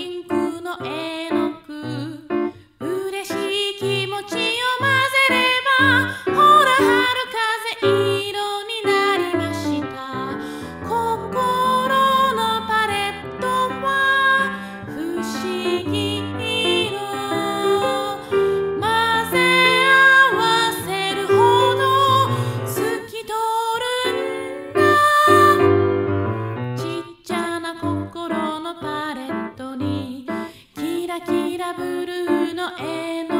ピンクの絵。キラブルーの絵の